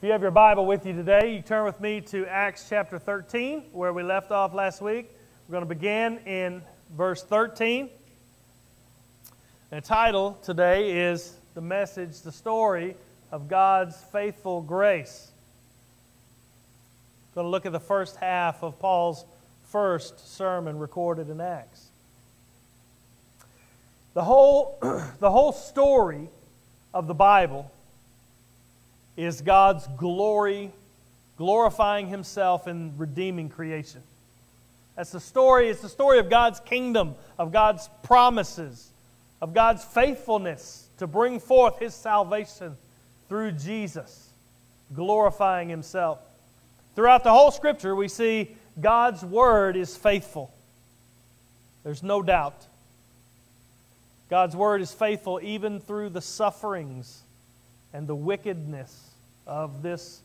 If you have your Bible with you today, you turn with me to Acts chapter 13, where we left off last week. We're going to begin in verse 13. The title today is The Message, the Story of God's Faithful Grace. We're going to look at the first half of Paul's first sermon recorded in Acts. The whole, the whole story of the Bible is God's glory, glorifying Himself and redeeming creation. That's the story. It's the story of God's kingdom, of God's promises, of God's faithfulness to bring forth His salvation through Jesus, glorifying Himself. Throughout the whole Scripture, we see God's Word is faithful. There's no doubt. God's Word is faithful even through the sufferings and the wickedness of this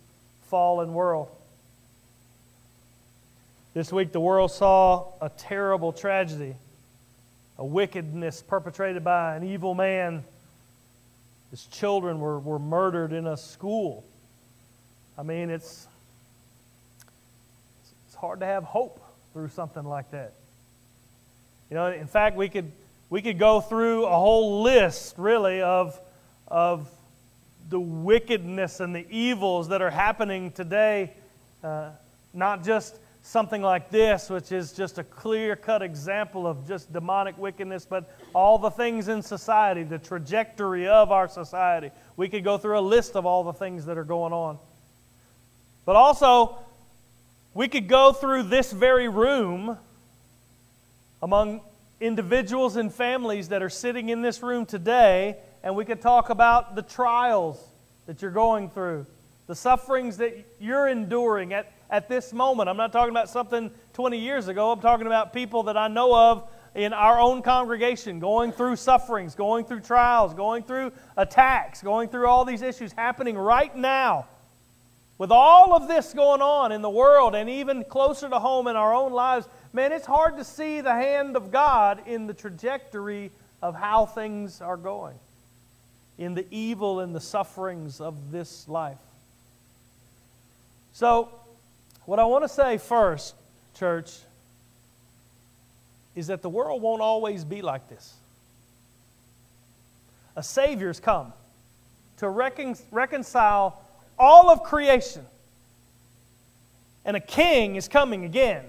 fallen world. This week, the world saw a terrible tragedy, a wickedness perpetrated by an evil man. His children were, were murdered in a school. I mean, it's, it's hard to have hope through something like that. You know, in fact, we could, we could go through a whole list, really, of, of the wickedness and the evils that are happening today, uh, not just something like this, which is just a clear cut example of just demonic wickedness, but all the things in society, the trajectory of our society. We could go through a list of all the things that are going on. But also, we could go through this very room among individuals and families that are sitting in this room today and we could talk about the trials that you're going through, the sufferings that you're enduring at, at this moment. I'm not talking about something 20 years ago, I'm talking about people that I know of in our own congregation going through sufferings, going through trials, going through attacks, going through all these issues happening right now. With all of this going on in the world and even closer to home in our own lives, man, it's hard to see the hand of God in the trajectory of how things are going in the evil and the sufferings of this life. So, what I want to say first, church, is that the world won't always be like this. A Savior's come to recon- reconcile all of creation. And a king is coming again.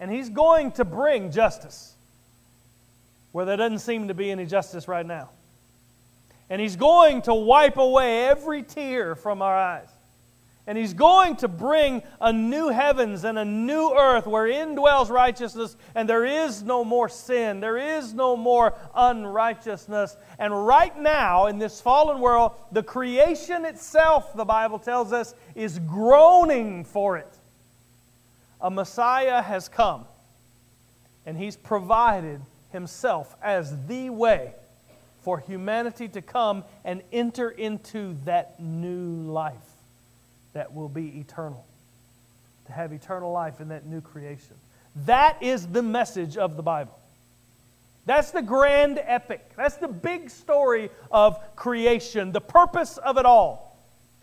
And he's going to bring justice where there doesn't seem to be any justice right now. And He's going to wipe away every tear from our eyes. And He's going to bring a new heavens and a new earth wherein dwells righteousness, and there is no more sin. There is no more unrighteousness. And right now, in this fallen world, the creation itself, the Bible tells us, is groaning for it. A Messiah has come, and He's provided Himself as the way for humanity to come and enter into that new life that will be eternal, to have eternal life in that new creation. That is the message of the Bible. That's the grand epic. That's the big story of creation, the purpose of it all.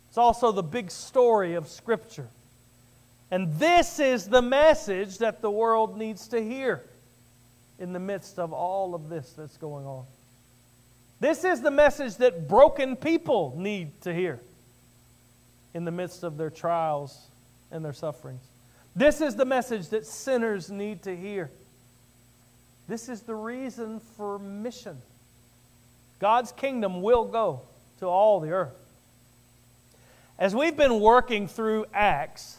It's also the big story of Scripture. And this is the message that the world needs to hear in the midst of all of this that's going on. This is the message that broken people need to hear in the midst of their trials and their sufferings. This is the message that sinners need to hear. This is the reason for mission. God's kingdom will go to all the earth. As we've been working through Acts,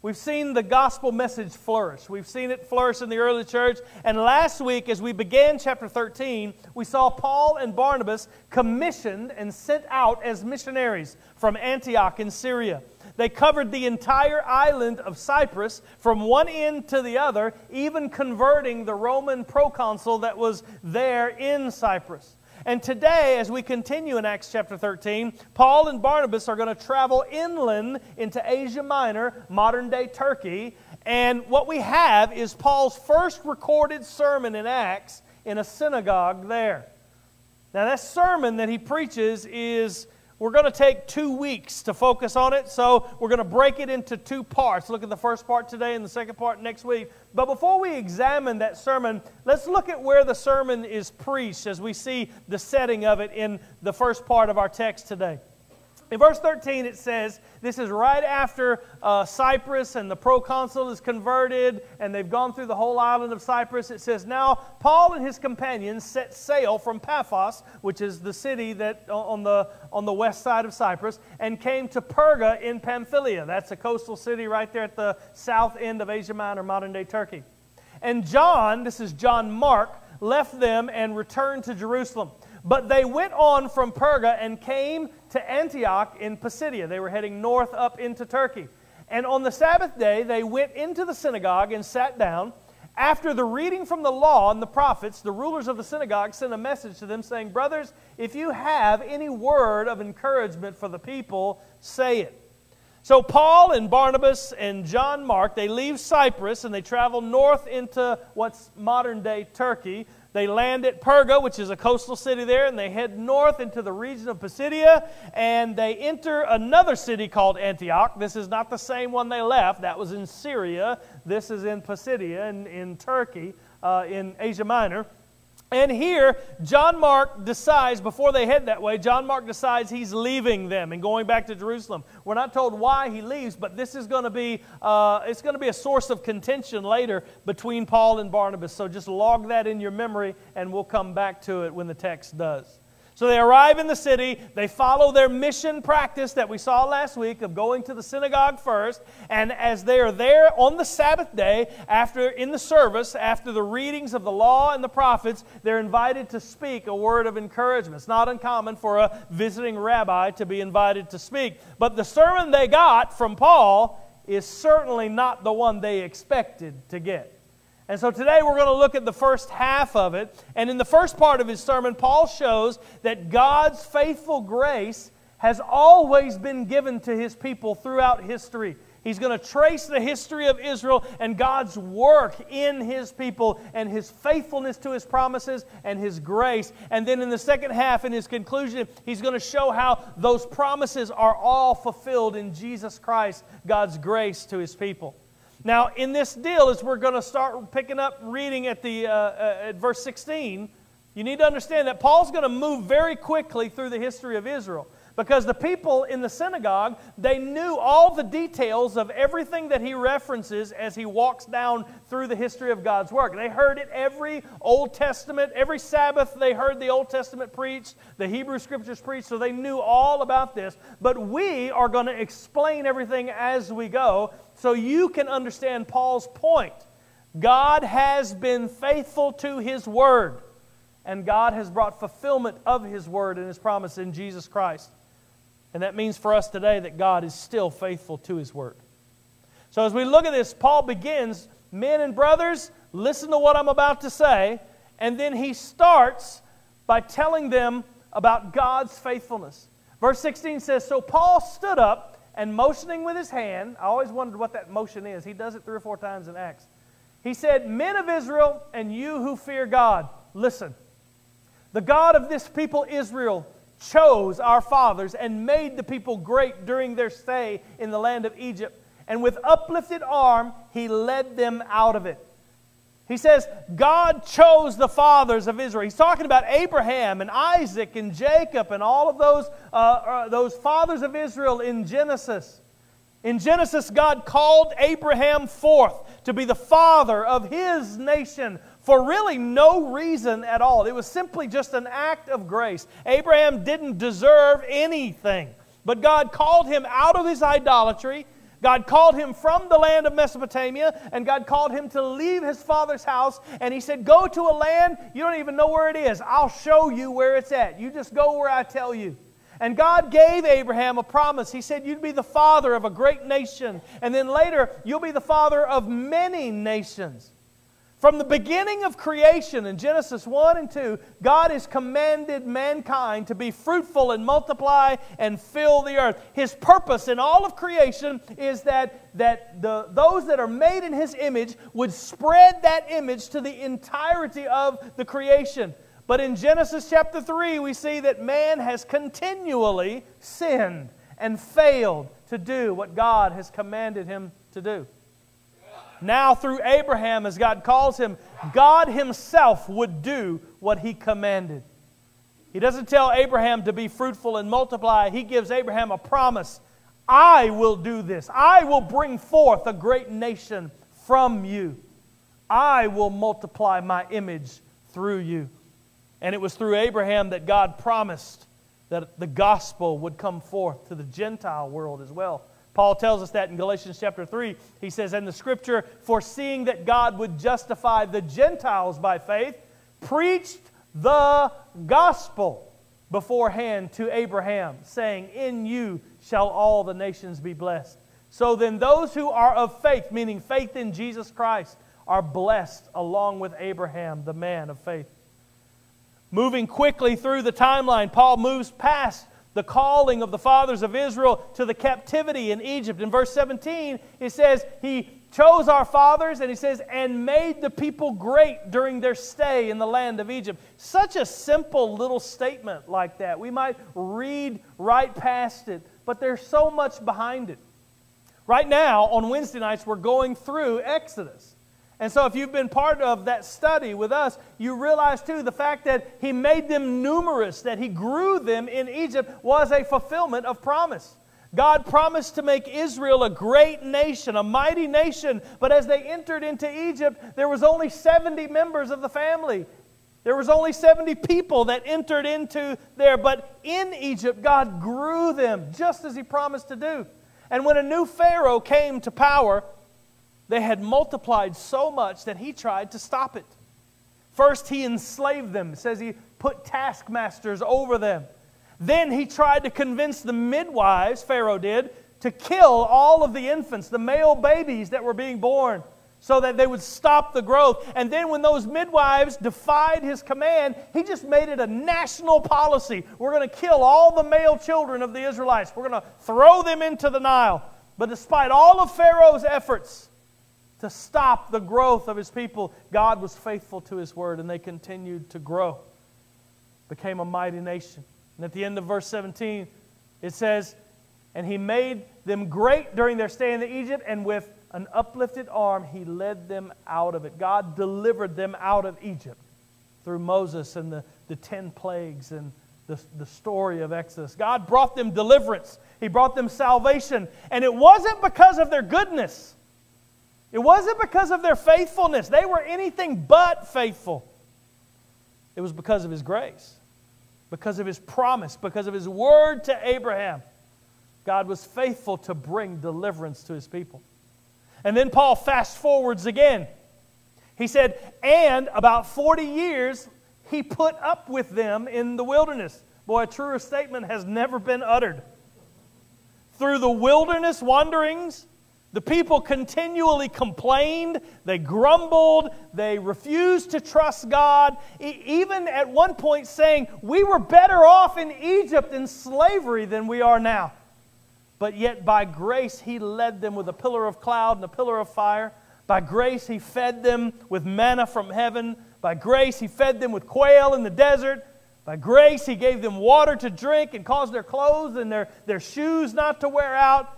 We've seen the gospel message flourish. We've seen it flourish in the early church. And last week, as we began chapter 13, we saw Paul and Barnabas commissioned and sent out as missionaries from Antioch in Syria. They covered the entire island of Cyprus from one end to the other, even converting the Roman proconsul that was there in Cyprus. And today, as we continue in Acts chapter 13, Paul and Barnabas are going to travel inland into Asia Minor, modern day Turkey. And what we have is Paul's first recorded sermon in Acts in a synagogue there. Now, that sermon that he preaches is We're going to take two weeks to focus on it, so we're going to break it into two parts. Look at the first part today and the second part next week. But before we examine that sermon, let's look at where the sermon is preached as we see the setting of it in the first part of our text today. In verse 13, it says, this is right after uh, Cyprus and the proconsul is converted and they've gone through the whole island of Cyprus. It says, Now Paul and his companions set sail from Paphos, which is the city that on the, on the west side of Cyprus, and came to Perga in Pamphylia. That's a coastal city right there at the south end of Asia Minor, modern day Turkey. And John, this is John Mark, left them and returned to Jerusalem. But they went on from Perga and came to Antioch in Pisidia. They were heading north up into Turkey. And on the Sabbath day, they went into the synagogue and sat down. After the reading from the law and the prophets, the rulers of the synagogue sent a message to them saying, Brothers, if you have any word of encouragement for the people, say it. So Paul and Barnabas and John Mark, they leave Cyprus and they travel north into what's modern day Turkey they land at Perga, which is a coastal city there, and they head north into the region of Pisidia, and they enter another city called Antioch. This is not the same one they left. That was in Syria. This is in Pisidia, in, in Turkey, uh, in Asia Minor. And here, John Mark decides, before they head that way, John Mark decides he's leaving them and going back to Jerusalem. We're not told why he leaves, but this is going to be, uh, it's going to be a source of contention later between Paul and Barnabas. So just log that in your memory, and we'll come back to it when the text does. So they arrive in the city. They follow their mission practice that we saw last week of going to the synagogue first. And as they are there on the Sabbath day, after in the service, after the readings of the law and the prophets, they're invited to speak a word of encouragement. It's not uncommon for a visiting rabbi to be invited to speak. But the sermon they got from Paul is certainly not the one they expected to get. And so today we're going to look at the first half of it. And in the first part of his sermon, Paul shows that God's faithful grace has always been given to his people throughout history. He's going to trace the history of Israel and God's work in his people and his faithfulness to his promises and his grace. And then in the second half, in his conclusion, he's going to show how those promises are all fulfilled in Jesus Christ, God's grace to his people. Now, in this deal, as we're going to start picking up reading at, the, uh, uh, at verse 16, you need to understand that Paul's going to move very quickly through the history of Israel because the people in the synagogue they knew all the details of everything that he references as he walks down through the history of god's work. They heard it every old testament every sabbath they heard the old testament preached the hebrew scriptures preached so they knew all about this. But we are going to explain everything as we go so you can understand paul's point. God has been faithful to his word and God has brought fulfillment of His word and His promise in Jesus Christ. And that means for us today that God is still faithful to His Word. So as we look at this, Paul begins, men and brothers, listen to what I'm about to say. And then he starts by telling them about God's faithfulness. Verse 16 says So Paul stood up and motioning with his hand, I always wondered what that motion is. He does it three or four times in Acts. He said, Men of Israel, and you who fear God, listen. The God of this people, Israel, chose our fathers and made the people great during their stay in the land of Egypt. And with uplifted arm, he led them out of it. He says, God chose the fathers of Israel. He's talking about Abraham and Isaac and Jacob and all of those, uh, uh, those fathers of Israel in Genesis. In Genesis, God called Abraham forth to be the father of his nation for really no reason at all. It was simply just an act of grace. Abraham didn't deserve anything, but God called him out of his idolatry. God called him from the land of Mesopotamia, and God called him to leave his father's house. And he said, Go to a land, you don't even know where it is. I'll show you where it's at. You just go where I tell you. And God gave Abraham a promise. He said, You'd be the father of a great nation. And then later, you'll be the father of many nations. From the beginning of creation in Genesis 1 and 2, God has commanded mankind to be fruitful and multiply and fill the earth. His purpose in all of creation is that, that the, those that are made in His image would spread that image to the entirety of the creation. But in Genesis chapter 3, we see that man has continually sinned and failed to do what God has commanded him to do. Now, through Abraham, as God calls him, God Himself would do what He commanded. He doesn't tell Abraham to be fruitful and multiply, He gives Abraham a promise I will do this. I will bring forth a great nation from you. I will multiply my image through you. And it was through Abraham that God promised that the gospel would come forth to the Gentile world as well. Paul tells us that in Galatians chapter 3. He says, And the scripture, foreseeing that God would justify the Gentiles by faith, preached the gospel beforehand to Abraham, saying, In you shall all the nations be blessed. So then, those who are of faith, meaning faith in Jesus Christ, are blessed along with Abraham, the man of faith. Moving quickly through the timeline, Paul moves past the calling of the fathers of Israel to the captivity in Egypt. In verse 17, it says, He chose our fathers, and he says, and made the people great during their stay in the land of Egypt. Such a simple little statement like that. We might read right past it, but there's so much behind it. Right now, on Wednesday nights, we're going through Exodus. And so, if you've been part of that study with us, you realize too the fact that He made them numerous, that He grew them in Egypt, was a fulfillment of promise. God promised to make Israel a great nation, a mighty nation, but as they entered into Egypt, there was only 70 members of the family. There was only 70 people that entered into there, but in Egypt, God grew them just as He promised to do. And when a new Pharaoh came to power, they had multiplied so much that he tried to stop it. First, he enslaved them. Says he put taskmasters over them. Then he tried to convince the midwives, Pharaoh did, to kill all of the infants, the male babies that were being born, so that they would stop the growth. And then, when those midwives defied his command, he just made it a national policy. We're going to kill all the male children of the Israelites, we're going to throw them into the Nile. But despite all of Pharaoh's efforts, to stop the growth of his people, God was faithful to his word and they continued to grow, became a mighty nation. And at the end of verse 17, it says, And he made them great during their stay in Egypt, and with an uplifted arm, he led them out of it. God delivered them out of Egypt through Moses and the, the ten plagues and the, the story of Exodus. God brought them deliverance, He brought them salvation. And it wasn't because of their goodness. It wasn't because of their faithfulness. They were anything but faithful. It was because of His grace, because of His promise, because of His word to Abraham. God was faithful to bring deliverance to His people. And then Paul fast forwards again. He said, and about 40 years he put up with them in the wilderness. Boy, a truer statement has never been uttered. Through the wilderness wanderings, the people continually complained, they grumbled, they refused to trust God, even at one point saying, We were better off in Egypt in slavery than we are now. But yet, by grace, He led them with a pillar of cloud and a pillar of fire. By grace, He fed them with manna from heaven. By grace, He fed them with quail in the desert. By grace, He gave them water to drink and caused their clothes and their, their shoes not to wear out.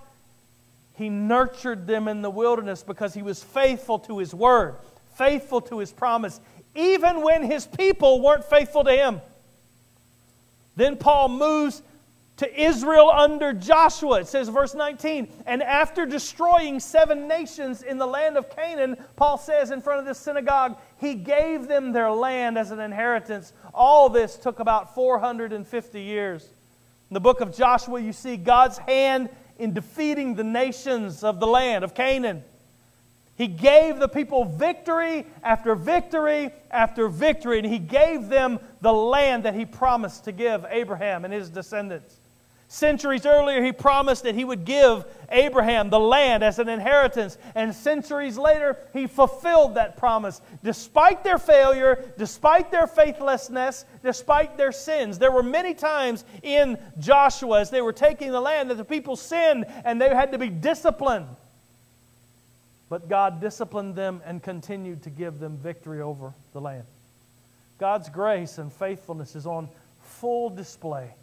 He nurtured them in the wilderness because he was faithful to his word, faithful to his promise, even when his people weren't faithful to him. Then Paul moves to Israel under Joshua. It says, verse 19, and after destroying seven nations in the land of Canaan, Paul says in front of this synagogue, he gave them their land as an inheritance. All this took about 450 years. In the book of Joshua, you see God's hand in defeating the nations of the land of Canaan. He gave the people victory after victory after victory, and He gave them the land that He promised to give Abraham and his descendants. Centuries earlier, he promised that he would give Abraham the land as an inheritance. And centuries later, he fulfilled that promise. Despite their failure, despite their faithlessness, despite their sins, there were many times in Joshua as they were taking the land that the people sinned and they had to be disciplined. But God disciplined them and continued to give them victory over the land. God's grace and faithfulness is on full display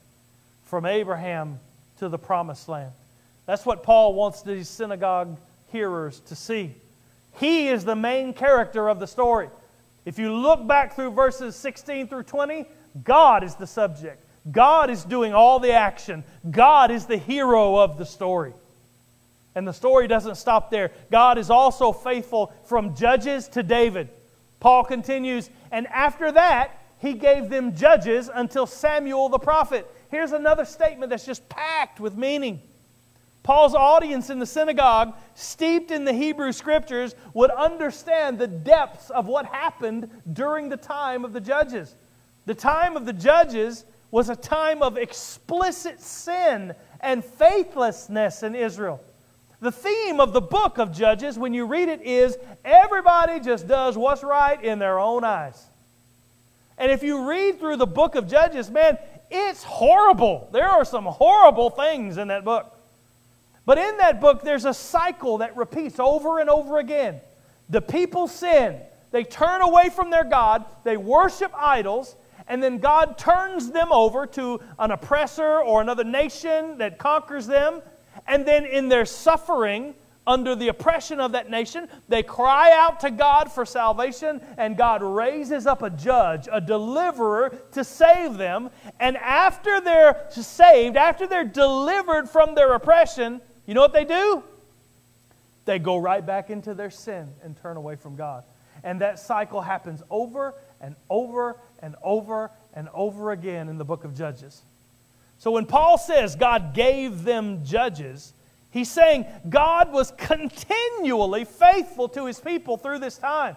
from Abraham to the promised land. That's what Paul wants these synagogue hearers to see. He is the main character of the story. If you look back through verses 16 through 20, God is the subject. God is doing all the action. God is the hero of the story. And the story doesn't stop there. God is also faithful from Judges to David. Paul continues, and after that, he gave them judges until Samuel the prophet. Here's another statement that's just packed with meaning. Paul's audience in the synagogue, steeped in the Hebrew scriptures, would understand the depths of what happened during the time of the judges. The time of the judges was a time of explicit sin and faithlessness in Israel. The theme of the book of Judges, when you read it, is everybody just does what's right in their own eyes. And if you read through the book of Judges, man, it's horrible. There are some horrible things in that book. But in that book, there's a cycle that repeats over and over again. The people sin, they turn away from their God, they worship idols, and then God turns them over to an oppressor or another nation that conquers them. And then in their suffering, under the oppression of that nation, they cry out to God for salvation, and God raises up a judge, a deliverer to save them. And after they're saved, after they're delivered from their oppression, you know what they do? They go right back into their sin and turn away from God. And that cycle happens over and over and over and over again in the book of Judges. So when Paul says God gave them judges, he's saying God was continually faithful to his people through this time,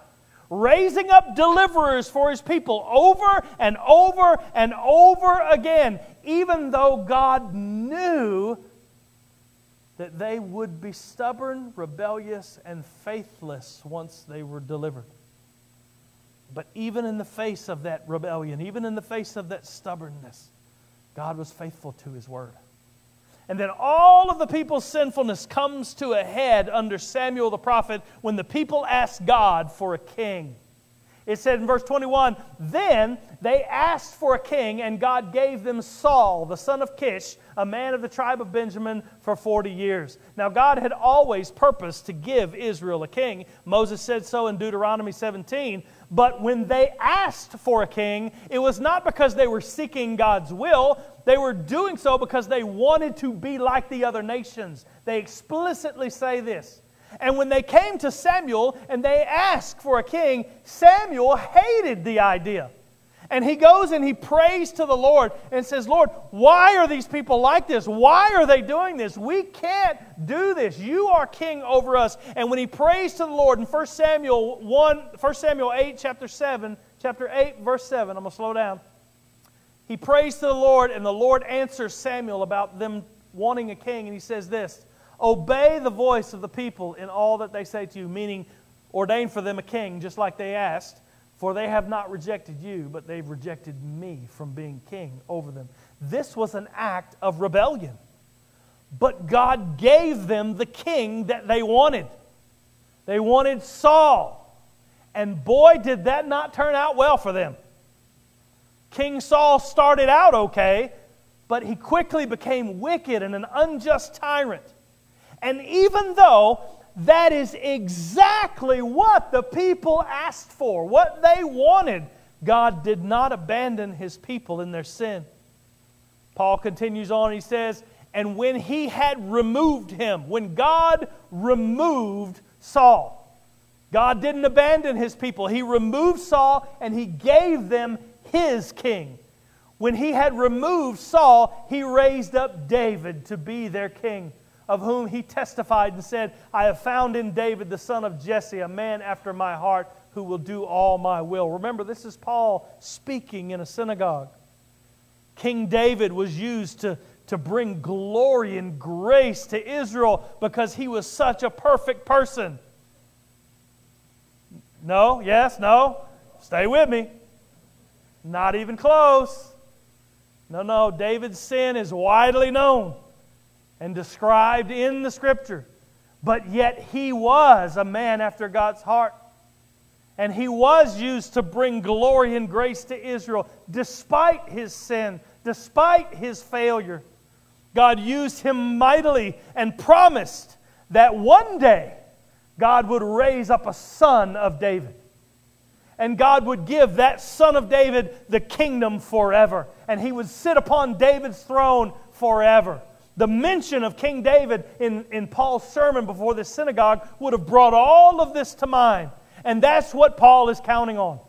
raising up deliverers for his people over and over and over again, even though God knew that they would be stubborn, rebellious, and faithless once they were delivered. But even in the face of that rebellion, even in the face of that stubbornness, God was faithful to his word. And then all of the people's sinfulness comes to a head under Samuel the prophet when the people ask God for a king. It said in verse 21 Then they asked for a king, and God gave them Saul, the son of Kish, a man of the tribe of Benjamin, for 40 years. Now, God had always purposed to give Israel a king. Moses said so in Deuteronomy 17. But when they asked for a king, it was not because they were seeking God's will. They were doing so because they wanted to be like the other nations. They explicitly say this. And when they came to Samuel and they asked for a king, Samuel hated the idea. And he goes and he prays to the Lord and says, Lord, why are these people like this? Why are they doing this? We can't do this. You are king over us. And when he prays to the Lord in 1 Samuel 1, 1 Samuel 8, chapter 7, chapter 8, verse 7, I'm going to slow down. He prays to the Lord, and the Lord answers Samuel about them wanting a king. And he says this Obey the voice of the people in all that they say to you, meaning ordain for them a king, just like they asked. For they have not rejected you, but they've rejected me from being king over them. This was an act of rebellion. But God gave them the king that they wanted. They wanted Saul. And boy, did that not turn out well for them. King Saul started out okay, but he quickly became wicked and an unjust tyrant. And even though that is exactly what the people asked for, what they wanted. God did not abandon his people in their sin. Paul continues on, he says, And when he had removed him, when God removed Saul, God didn't abandon his people. He removed Saul and he gave them his king. When he had removed Saul, he raised up David to be their king of whom he testified and said, I have found in David the son of Jesse, a man after my heart, who will do all my will. Remember, this is Paul speaking in a synagogue. King David was used to, to bring glory and grace to Israel because he was such a perfect person. No? Yes? No? Stay with me. Not even close. No, no. David's sin is widely known and described in the Scripture. But yet he was a man after God's heart. And he was used to bring glory and grace to Israel despite his sin, despite his failure. God used him mightily and promised that one day God would raise up a son of David. And God would give that son of David the kingdom forever. And he would sit upon David's throne forever. The mention of King David in, in Paul's sermon before the synagogue would have brought all of this to mind. And that's what Paul is counting on.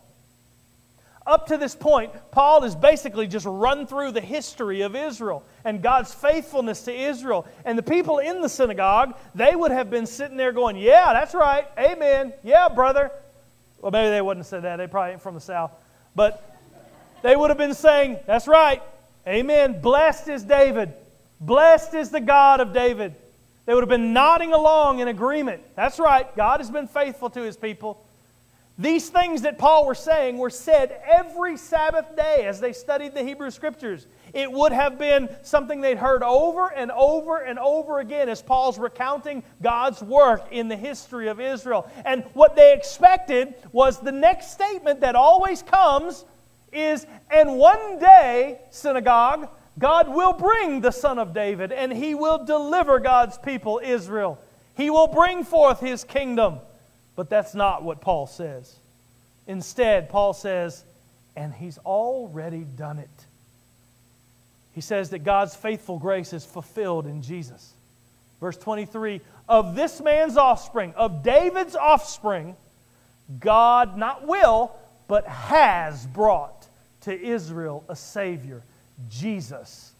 Up to this point, Paul has basically just run through the history of Israel and God's faithfulness to Israel. And the people in the synagogue, they would have been sitting there going, Yeah, that's right. Amen. Yeah, brother. Well, maybe they wouldn't have said that. They probably ain't from the South. But they would have been saying, That's right. Amen. Blessed is David. Blessed is the God of David. They would have been nodding along in agreement. That's right. God has been faithful to his people. These things that Paul was saying were said every Sabbath day as they studied the Hebrew Scriptures. It would have been something they'd heard over and over and over again as Paul's recounting God's work in the history of Israel. And what they expected was the next statement that always comes is, and one day, synagogue, God will bring the Son of David and he will deliver God's people, Israel. He will bring forth his kingdom. But that's not what Paul says. Instead, Paul says, and he's already done it. He says that God's faithful grace is fulfilled in Jesus. Verse 23 Of this man's offspring, of David's offspring, God not will, but has brought to Israel a Savior, Jesus,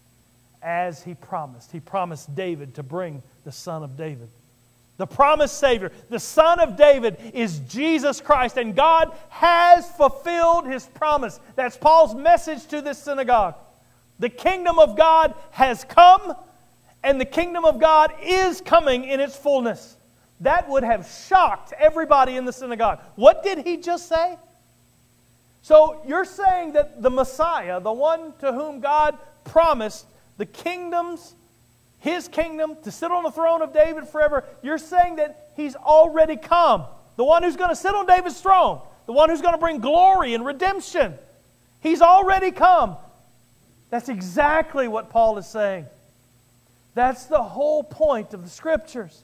as he promised. He promised David to bring the Son of David. The promised Savior, the Son of David, is Jesus Christ, and God has fulfilled his promise. That's Paul's message to this synagogue. The kingdom of God has come, and the kingdom of God is coming in its fullness. That would have shocked everybody in the synagogue. What did he just say? So you're saying that the Messiah, the one to whom God promised the kingdoms his kingdom, to sit on the throne of David forever, you're saying that he's already come. The one who's going to sit on David's throne, the one who's going to bring glory and redemption. He's already come. That's exactly what Paul is saying. That's the whole point of the scriptures.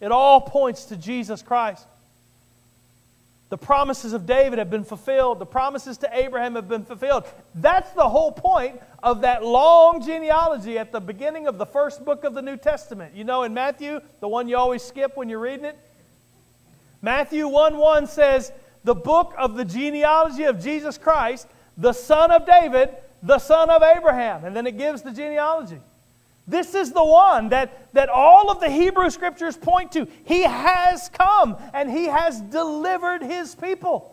It all points to Jesus Christ. The promises of David have been fulfilled. The promises to Abraham have been fulfilled. That's the whole point of that long genealogy at the beginning of the first book of the New Testament. You know, in Matthew, the one you always skip when you're reading it, Matthew 1 1 says, The book of the genealogy of Jesus Christ, the son of David, the son of Abraham. And then it gives the genealogy. This is the one that, that all of the Hebrew scriptures point to. He has come and he has delivered his people.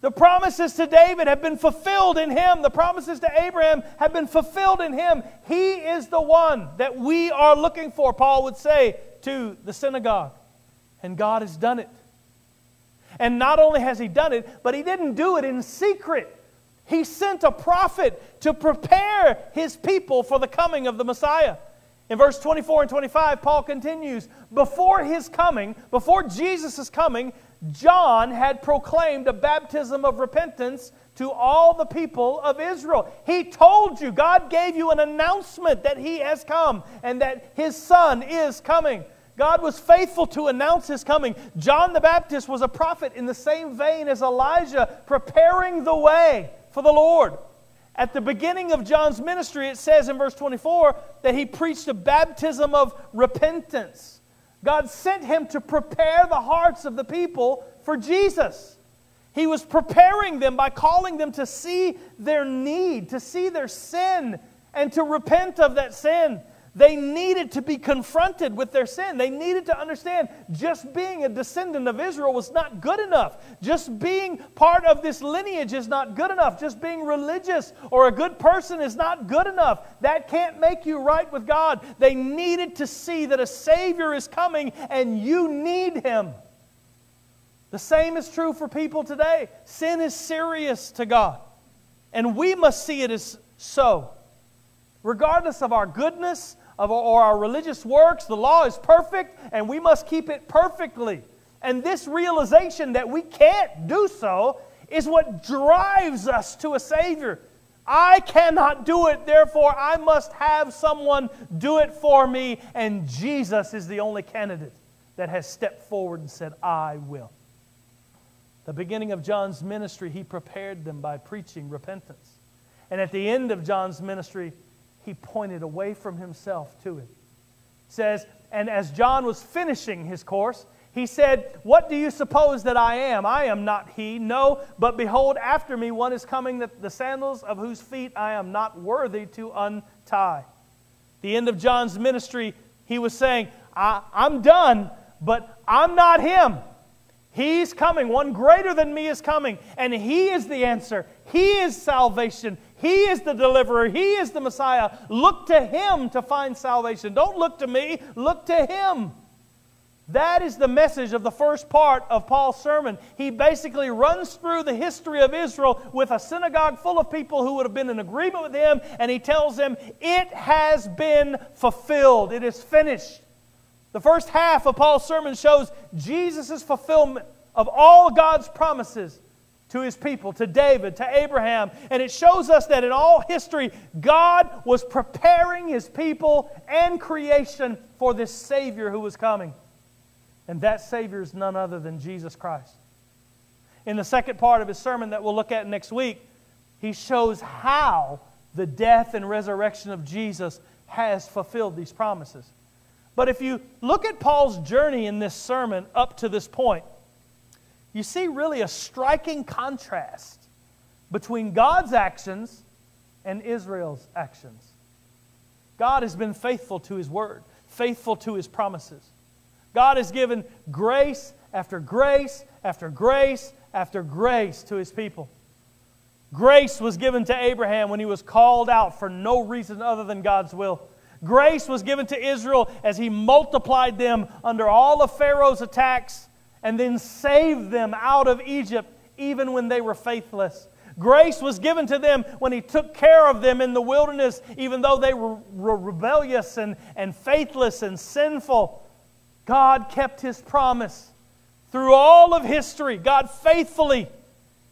The promises to David have been fulfilled in him. The promises to Abraham have been fulfilled in him. He is the one that we are looking for, Paul would say to the synagogue. And God has done it. And not only has he done it, but he didn't do it in secret. He sent a prophet to prepare his people for the coming of the Messiah. In verse 24 and 25, Paul continues Before his coming, before Jesus' coming, John had proclaimed a baptism of repentance to all the people of Israel. He told you, God gave you an announcement that he has come and that his son is coming. God was faithful to announce his coming. John the Baptist was a prophet in the same vein as Elijah, preparing the way for the Lord. At the beginning of John's ministry, it says in verse 24 that he preached a baptism of repentance. God sent him to prepare the hearts of the people for Jesus. He was preparing them by calling them to see their need, to see their sin, and to repent of that sin. They needed to be confronted with their sin. They needed to understand just being a descendant of Israel was not good enough. Just being part of this lineage is not good enough. Just being religious or a good person is not good enough. That can't make you right with God. They needed to see that a Savior is coming and you need Him. The same is true for people today. Sin is serious to God, and we must see it as so. Regardless of our goodness, of, or our religious works. The law is perfect, and we must keep it perfectly. And this realization that we can't do so is what drives us to a Savior. I cannot do it, therefore, I must have someone do it for me. And Jesus is the only candidate that has stepped forward and said, I will. The beginning of John's ministry, he prepared them by preaching repentance. And at the end of John's ministry, he pointed away from himself to it. It says, and as John was finishing his course, he said, What do you suppose that I am? I am not he. No, but behold, after me one is coming, that the sandals of whose feet I am not worthy to untie. The end of John's ministry, he was saying, I, am done, but I'm not him. He's coming. One greater than me is coming. And He is the answer. He is salvation. He is the deliverer. He is the Messiah. Look to Him to find salvation. Don't look to me, look to Him. That is the message of the first part of Paul's sermon. He basically runs through the history of Israel with a synagogue full of people who would have been in agreement with him, and he tells them, It has been fulfilled. It is finished. The first half of Paul's sermon shows Jesus' fulfillment of all God's promises to his people, to David, to Abraham. And it shows us that in all history, God was preparing his people and creation for this Savior who was coming. And that Savior is none other than Jesus Christ. In the second part of his sermon that we'll look at next week, he shows how the death and resurrection of Jesus has fulfilled these promises. But if you look at Paul's journey in this sermon up to this point, you see really a striking contrast between God's actions and Israel's actions. God has been faithful to His word, faithful to His promises. God has given grace after grace after grace after grace to His people. Grace was given to Abraham when he was called out for no reason other than God's will. Grace was given to Israel as he multiplied them under all of Pharaoh's attacks and then saved them out of Egypt even when they were faithless. Grace was given to them when He took care of them in the wilderness, even though they were rebellious and, and faithless and sinful. God kept His promise. Through all of history, God faithfully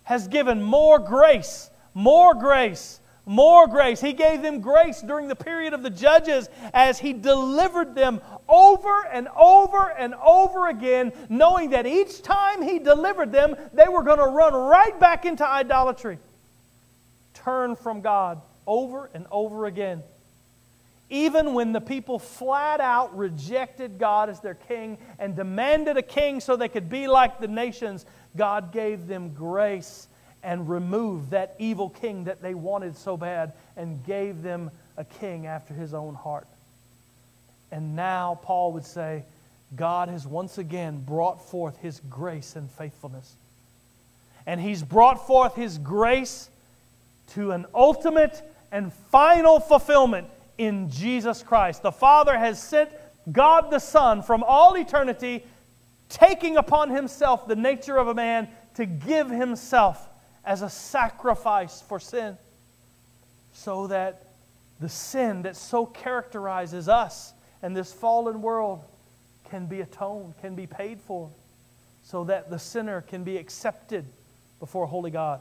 has given more grace, more grace, more grace. He gave them grace during the period of the judges as He delivered them over and over and over again, knowing that each time He delivered them, they were going to run right back into idolatry. Turn from God over and over again. Even when the people flat out rejected God as their king and demanded a king so they could be like the nations, God gave them grace and removed that evil king that they wanted so bad and gave them a king after his own heart. And now Paul would say, God has once again brought forth his grace and faithfulness. And he's brought forth his grace to an ultimate and final fulfillment in Jesus Christ. The Father has sent God the Son from all eternity, taking upon himself the nature of a man to give himself as a sacrifice for sin so that the sin that so characterizes us and this fallen world can be atoned, can be paid for, so that the sinner can be accepted before holy God.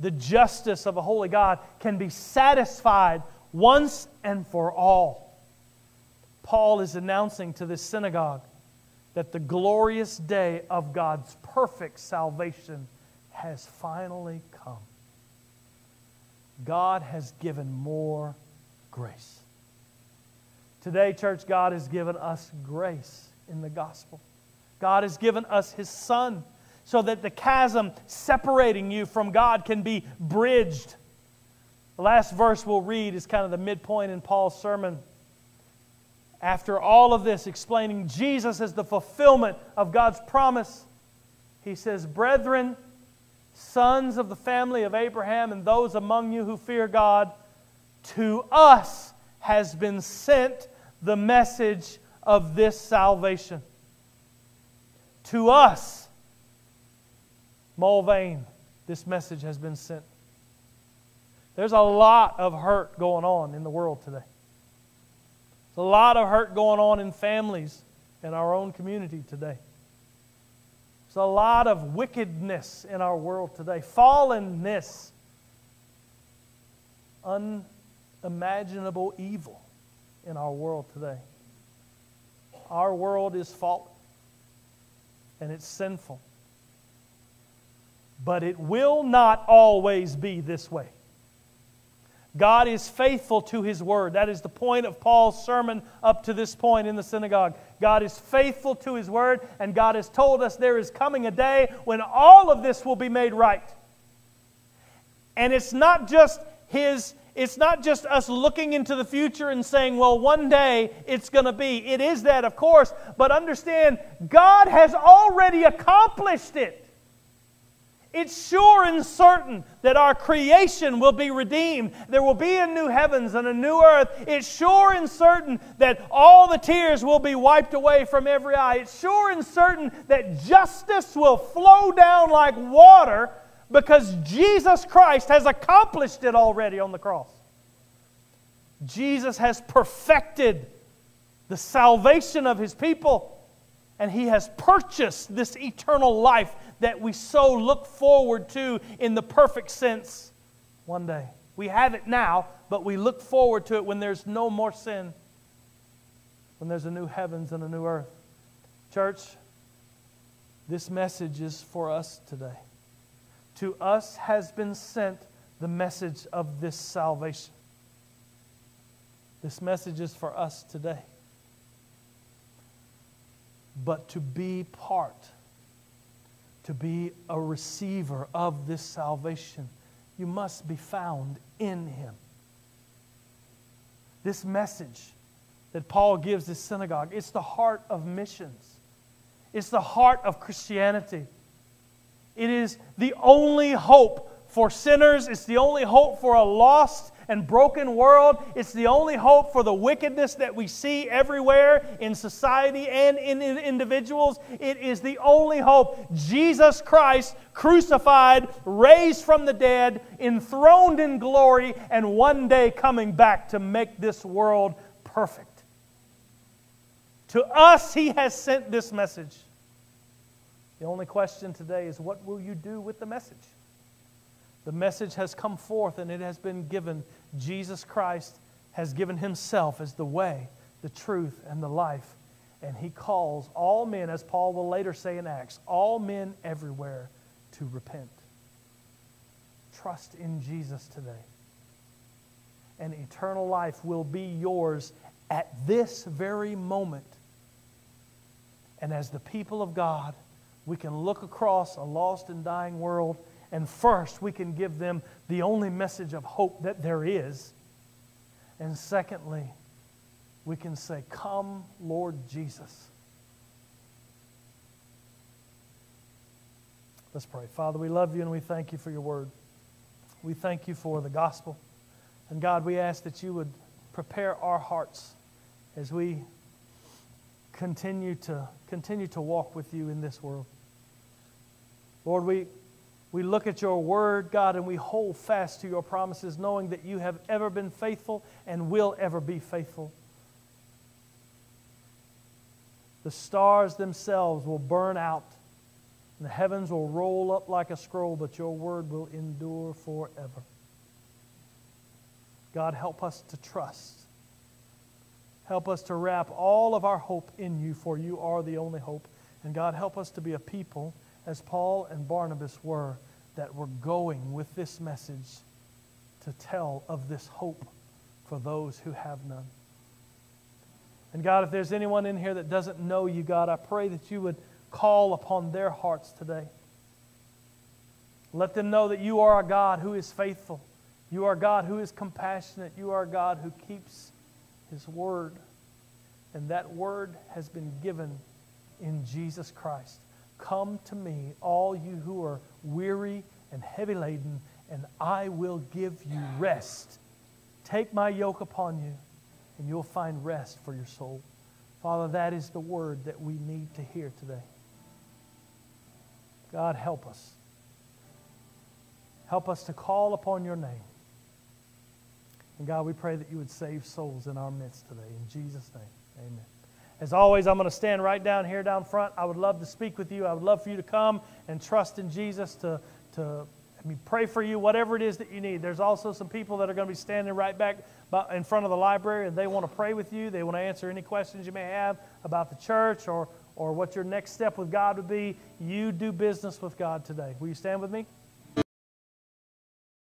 The justice of a holy God can be satisfied once and for all. Paul is announcing to this synagogue that the glorious day of God's perfect salvation has finally come. God has given more grace. Today, church, God has given us grace in the gospel. God has given us His Son so that the chasm separating you from God can be bridged. The last verse we'll read is kind of the midpoint in Paul's sermon. After all of this, explaining Jesus as the fulfillment of God's promise, he says, Brethren, sons of the family of Abraham and those among you who fear God, to us has been sent the message of this salvation. To us, Mulvane, this message has been sent. There's a lot of hurt going on in the world today. There's a lot of hurt going on in families in our own community today. There's a lot of wickedness in our world today, fallenness, unimaginable evil in our world today. Our world is fallen and it's sinful. But it will not always be this way. God is faithful to His Word. That is the point of Paul's sermon up to this point in the synagogue. God is faithful to His Word, and God has told us there is coming a day when all of this will be made right. And it's not just His. It's not just us looking into the future and saying, well, one day it's going to be. It is that, of course, but understand, God has already accomplished it. It's sure and certain that our creation will be redeemed. There will be a new heavens and a new earth. It's sure and certain that all the tears will be wiped away from every eye. It's sure and certain that justice will flow down like water because Jesus Christ has accomplished it already on the cross. Jesus has perfected the salvation of his people, and he has purchased this eternal life that we so look forward to in the perfect sense one day. We have it now, but we look forward to it when there's no more sin, when there's a new heavens and a new earth. Church, this message is for us today. To us has been sent the message of this salvation. This message is for us today. But to be part to be a receiver of this salvation, you must be found in Him. This message that Paul gives this synagogue, it's the heart of missions, it's the heart of Christianity. It is the only hope for sinners, it's the only hope for a lost and broken world. It's the only hope for the wickedness that we see everywhere in society and in individuals. It is the only hope. Jesus Christ, crucified, raised from the dead, enthroned in glory, and one day coming back to make this world perfect. To us, He has sent this message. The only question today is what will you do with the message? The message has come forth and it has been given. Jesus Christ has given himself as the way, the truth, and the life. And he calls all men, as Paul will later say in Acts, all men everywhere to repent. Trust in Jesus today. And eternal life will be yours at this very moment. And as the people of God, we can look across a lost and dying world and first, we can give them the only message of hope that there is. And secondly, we can say, Come, Lord Jesus. Let's pray. Father, we love you and we thank you for your word. We thank you for the gospel. And God, we ask that you would prepare our hearts as we continue to continue to walk with you in this world. Lord, we we look at your word, God, and we hold fast to your promises, knowing that you have ever been faithful and will ever be faithful. The stars themselves will burn out, and the heavens will roll up like a scroll, but your word will endure forever. God, help us to trust. Help us to wrap all of our hope in you, for you are the only hope. And God, help us to be a people as Paul and Barnabas were, that were going with this message to tell of this hope for those who have none. And God, if there's anyone in here that doesn't know you, God, I pray that you would call upon their hearts today. Let them know that you are a God who is faithful. You are a God who is compassionate. You are a God who keeps his word. And that word has been given in Jesus Christ. Come to me, all you who are weary and heavy laden, and I will give you rest. Take my yoke upon you, and you'll find rest for your soul. Father, that is the word that we need to hear today. God, help us. Help us to call upon your name. And God, we pray that you would save souls in our midst today. In Jesus' name, amen. As always, I'm going to stand right down here down front. I would love to speak with you. I would love for you to come and trust in Jesus to, to I mean, pray for you, whatever it is that you need. There's also some people that are going to be standing right back in front of the library and they want to pray with you. They want to answer any questions you may have about the church or, or what your next step with God would be. You do business with God today. Will you stand with me?